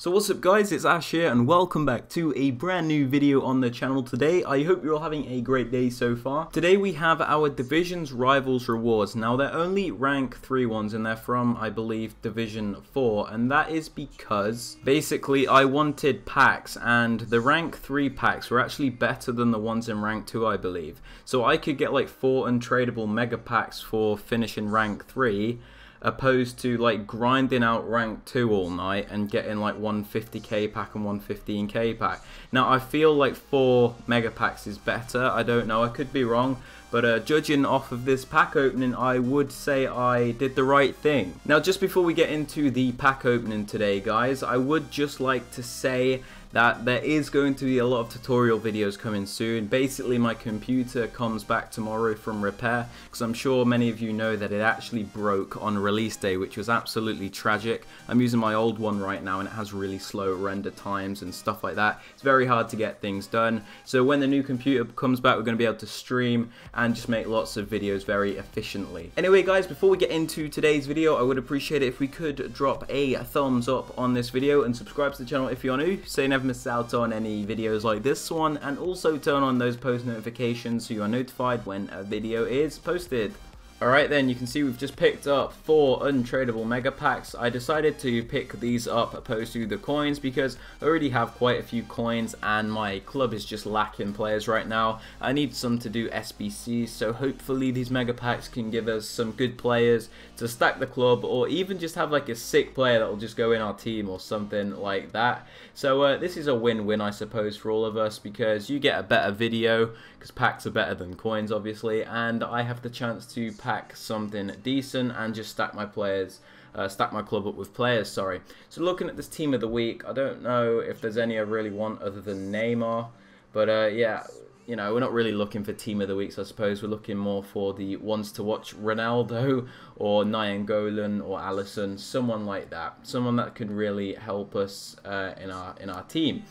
So what's up guys, it's Ash here and welcome back to a brand new video on the channel today. I hope you're all having a great day so far. Today we have our Divisions Rivals rewards. Now they're only rank 3 ones and they're from, I believe, Division 4 and that is because basically I wanted packs and the rank 3 packs were actually better than the ones in rank 2 I believe. So I could get like 4 untradeable mega packs for finishing rank 3 opposed to like grinding out rank 2 all night and getting like 150k pack and 115k pack. Now I feel like 4 mega packs is better, I don't know, I could be wrong, but uh, judging off of this pack opening, I would say I did the right thing. Now just before we get into the pack opening today guys, I would just like to say that there is going to be a lot of tutorial videos coming soon. Basically my computer comes back tomorrow from repair because I'm sure many of you know that it actually broke on release day which was absolutely tragic. I'm using my old one right now and it has really slow render times and stuff like that. It's very hard to get things done. So when the new computer comes back we're going to be able to stream and just make lots of videos very efficiently. Anyway guys before we get into today's video I would appreciate it if we could drop a thumbs up on this video and subscribe to the channel if you're new. Say never never miss out on any videos like this one and also turn on those post notifications so you are notified when a video is posted. Alright then, you can see we've just picked up four untradeable mega packs. I decided to pick these up opposed to the coins because I already have quite a few coins and my club is just lacking players right now. I need some to do SBCs, so hopefully these mega packs can give us some good players to stack the club or even just have like a sick player that will just go in our team or something like that. So uh, this is a win-win I suppose for all of us because you get a better video because packs are better than coins obviously and I have the chance to pack pack something decent and just stack my players uh, stack my club up with players, sorry. So looking at this team of the week, I don't know if there's any I really want other than Neymar. But uh, yeah, you know, we're not really looking for team of the weeks, I suppose. We're looking more for the ones to watch Ronaldo or Nainggolan or Alisson, someone like that. Someone that can really help us uh, in our in our team.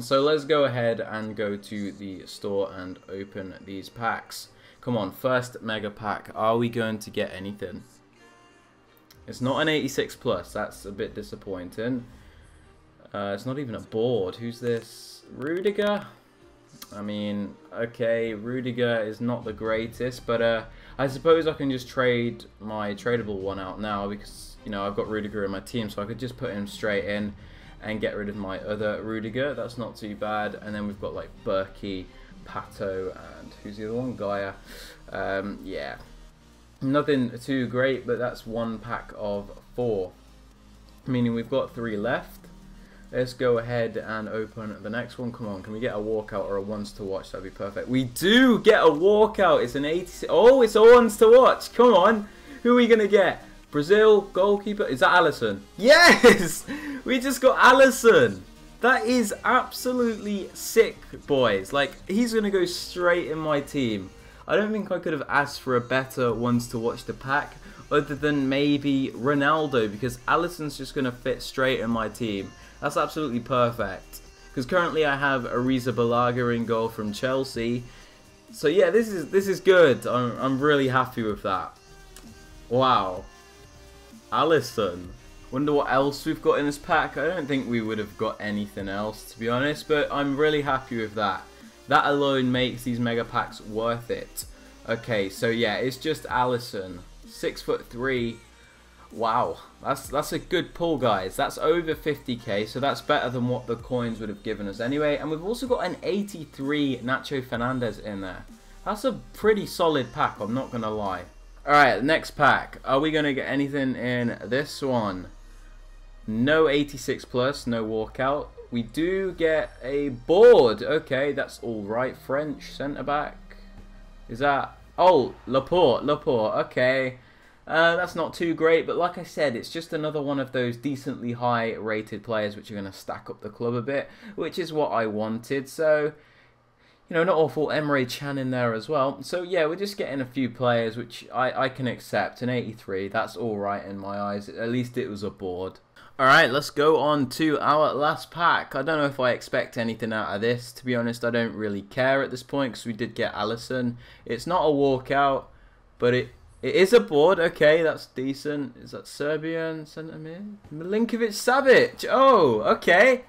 So let's go ahead and go to the store and open these packs. Come on, first mega pack. Are we going to get anything? It's not an 86 plus. That's a bit disappointing. Uh, it's not even a board. Who's this? Rudiger? I mean, okay, Rudiger is not the greatest, but uh, I suppose I can just trade my tradable one out now because, you know, I've got Rudiger in my team, so I could just put him straight in and get rid of my other Rudiger. That's not too bad. And then we've got, like, Berkey Pato, and who's the other one? Gaia. Um, yeah, nothing too great, but that's one pack of four, meaning we've got three left. Let's go ahead and open the next one. Come on, can we get a walkout or a ones to watch? That'd be perfect. We do get a walkout. It's an 80. Oh, it's a ones to watch. Come on. Who are we going to get? Brazil goalkeeper. Is that Alisson? Yes! We just got Alisson. That is absolutely sick, boys. Like, he's going to go straight in my team. I don't think I could have asked for a better ones to watch the pack other than maybe Ronaldo because Alisson's just going to fit straight in my team. That's absolutely perfect. Because currently I have Arrizabalaga in goal from Chelsea. So yeah, this is this is good. I'm, I'm really happy with that. Wow. Alisson. Wonder what else we've got in this pack. I don't think we would have got anything else, to be honest, but I'm really happy with that. That alone makes these mega packs worth it. Okay, so yeah, it's just Alisson, Six foot three. Wow, that's that's a good pull, guys. That's over 50k, so that's better than what the coins would have given us anyway. And we've also got an 83 Nacho Fernandez in there. That's a pretty solid pack, I'm not to lie. Alright, next pack. Are we to get anything in this one? No 86 plus, no walkout. We do get a board. Okay, that's all right. French centre back. Is that? Oh, Laporte. Laporte. Okay. Uh, that's not too great, but like I said, it's just another one of those decently high rated players which are going to stack up the club a bit, which is what I wanted. So, you know, not awful Emre Can in there as well. So, yeah, we're just getting a few players which I, I can accept. An 83, that's all right in my eyes. At least it was a board. Alright, let's go on to our last pack. I don't know if I expect anything out of this. To be honest, I don't really care at this point because we did get Alisson. It's not a walkout, but it It is a board. Okay, that's decent. Is that Serbian mid? Milinkovic Savic. Oh, okay.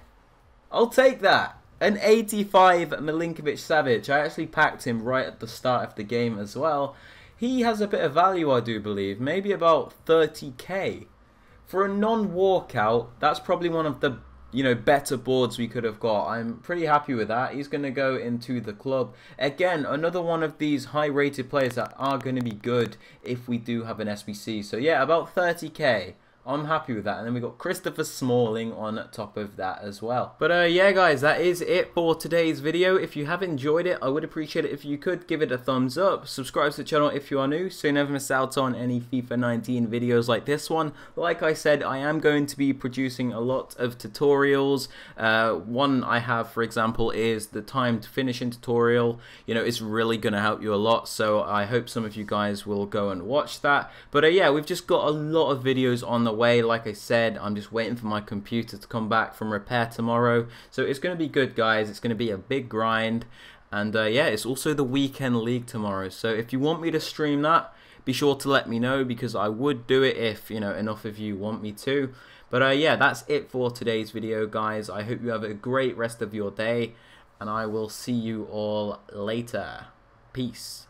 I'll take that. An 85 Milinkovic Savic. I actually packed him right at the start of the game as well. He has a bit of value, I do believe. Maybe about 30k. For a non-walkout, that's probably one of the you know, better boards we could have got. I'm pretty happy with that. He's going to go into the club. Again, another one of these high-rated players that are going to be good if we do have an SBC. So yeah, about 30k. I'm happy with that. And then we got Christopher Smalling on top of that as well. But uh, yeah, guys, that is it for today's video. If you have enjoyed it, I would appreciate it if you could give it a thumbs up. Subscribe to the channel if you are new, so you never miss out on any FIFA 19 videos like this one. Like I said, I am going to be producing a lot of tutorials. Uh, one I have, for example, is the timed finishing tutorial. You know, it's really going to help you a lot, so I hope some of you guys will go and watch that. But uh, yeah, we've just got a lot of videos on the way. Like I said, I'm just waiting for my computer to come back from repair tomorrow. So it's going to be good, guys. It's going to be a big grind. And uh, yeah, it's also the weekend league tomorrow. So if you want me to stream that, be sure to let me know because I would do it if, you know, enough of you want me to. But uh, yeah, that's it for today's video, guys. I hope you have a great rest of your day. And I will see you all later. Peace.